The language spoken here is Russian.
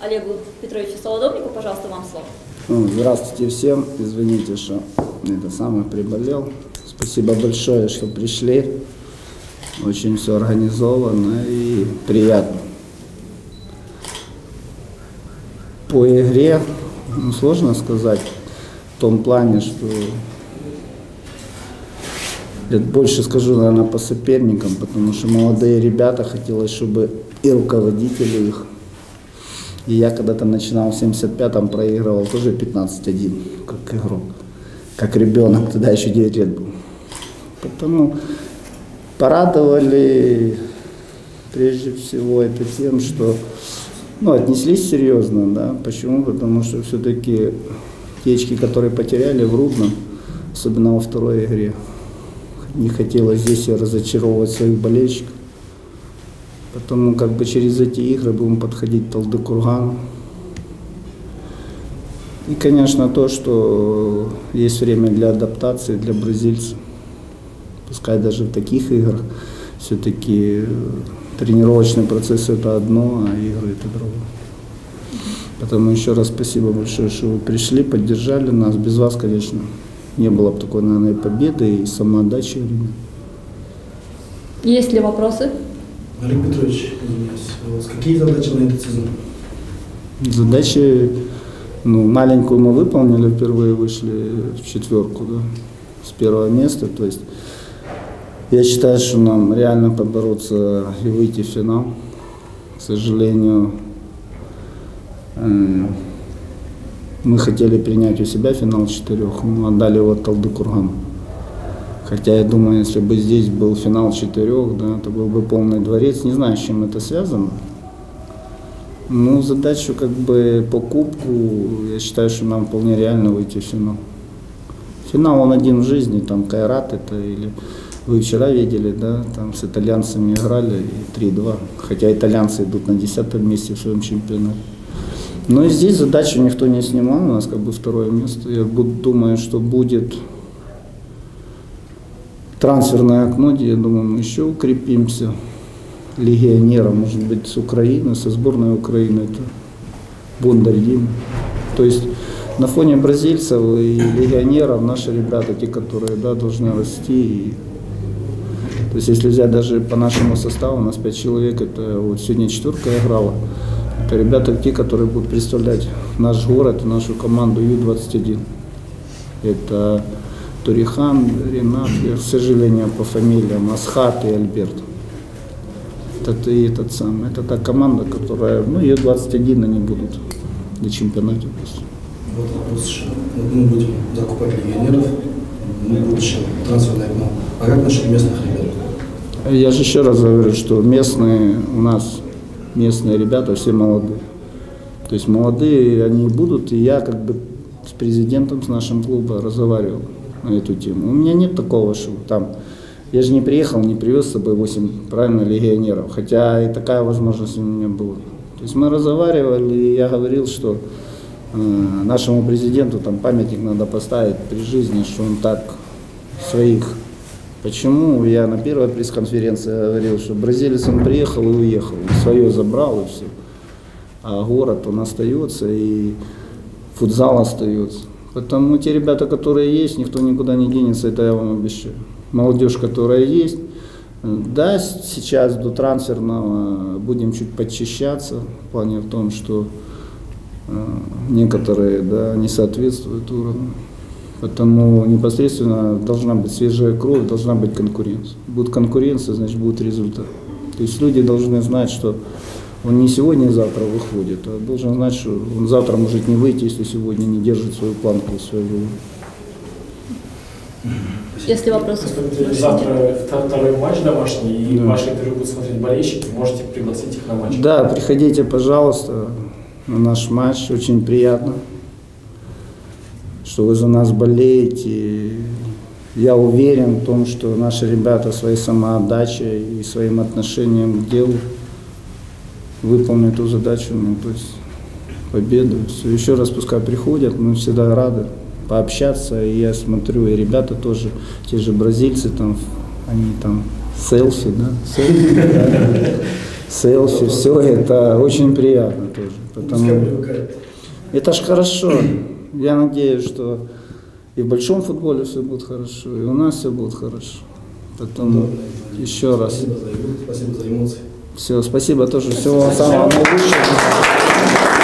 Олегу Петровичу Солодовнику. Пожалуйста, вам слово. Ну, здравствуйте всем. Извините, что это самое приболел. Спасибо большое, что пришли. Очень все организовано и приятно. По игре ну, сложно сказать в том плане, что я больше скажу, наверное, по соперникам, потому что молодые ребята хотелось, чтобы и руководители их. И я когда-то начинал в 75-м, проигрывал тоже 15-1, как игрок, как ребенок, тогда еще 9 лет был. Потому порадовали прежде всего это тем, что ну, отнеслись серьезно, да. Почему? Потому что все-таки те очки, которые потеряли в Рудном, особенно во второй игре, не хотелось здесь разочаровывать своих болельщиков. Потому как бы через эти игры будем подходить к Талдыкургану. И, конечно, то, что есть время для адаптации для бразильцев. Пускай даже в таких играх все-таки тренировочный процесс это одно, а игры это другое. Поэтому еще раз спасибо большое, что вы пришли, поддержали нас. Без вас, конечно, не было бы такой, наверное, победы и самоотдачи. Есть ли вопросы? Олег Петрович, извиняюсь, у вас какие задачи на этот сезон? Задачи, ну, маленькую мы выполнили, впервые вышли в четверку, да, с первого места. То есть я считаю, что нам реально побороться и выйти в финал. К сожалению, мы хотели принять у себя финал четырех, но отдали его Талдыкургану. Хотя я думаю, если бы здесь был финал четырех, да, то был бы полный дворец. Не знаю, с чем это связано. Ну, задачу как бы по кубку, я считаю, что нам вполне реально выйти в финал. Финал он один в жизни, там Кайрат это или вы вчера видели, да, там с итальянцами играли и 3-2, хотя итальянцы идут на десятом месте в своем чемпионате. Но и здесь задачу никто не снимал, у нас как бы второе место. Я думаю, что будет трансферное окно, где, я думаю, мы еще укрепимся. Легионера, может быть, с Украины, со сборной Украины, это Бондарь Дима. То есть на фоне бразильцев и легионеров наши ребята, те, которые да, должны расти. И, то есть если взять даже по нашему составу, у нас пять человек, это вот сегодня четверка играла. Это ребята те, которые будут представлять наш город, нашу команду Ю-21. Это Турихан, Ренат, я, к сожалению, по фамилиям, Асхат и Альберт. Это и этот самый. Это та команда, которая, ну, ее 21 они будут на чемпионате просто. Вот вопрос мы будем закупать легионеров, мы будущем трансферное окно. А как насчет местных ребят? Я же еще раз говорю, что местные у нас, местные ребята все молодые. То есть молодые они будут, и я как бы с президентом с нашим клуба разговаривал эту тему. У меня нет такого, что там, я же не приехал, не привез с собой 8, правильно, легионеров, хотя и такая возможность у меня была. То есть мы разговаривали, и я говорил, что э, нашему президенту там памятник надо поставить при жизни, что он так своих. Почему? Я на первой пресс-конференции говорил, что бразилец он приехал и уехал, и свое забрал и все. А город он остается, и футзал остается. Потому те ребята, которые есть, никто никуда не денется, это я вам обещаю. Молодежь, которая есть, да, сейчас до трансферного будем чуть подчищаться, в плане в том, что э, некоторые да, не соответствуют уровню. Потому непосредственно должна быть свежая кровь, должна быть конкуренция. Будет конкуренция, значит будет результат. То есть люди должны знать, что он не сегодня и завтра выходит, а должен знать, что он завтра может не выйти, если сегодня не держит свою планку своего. Если вопросы. Завтра второй матч домашний, и да. ваше интервью будут смотреть болельщики, можете пригласить их на матч. Да, приходите, пожалуйста, на наш матч, очень приятно, что вы за нас болеете. Я уверен в том, что наши ребята своей самоотдачей и своим отношением к делу выполнить эту задачу, ну, то есть победу. Все. Еще раз пускай приходят, мы всегда рады пообщаться. И я смотрю, и ребята тоже, те же бразильцы, там, они там селфи, да, селфи, да, селфи, все это очень приятно тоже. Потому это ж хорошо. Я надеюсь, что и в большом футболе все будет хорошо, и у нас все будет хорошо. Поэтому еще раз спасибо за эмоции. Все, спасибо тоже. Всего вам самого наилучшего.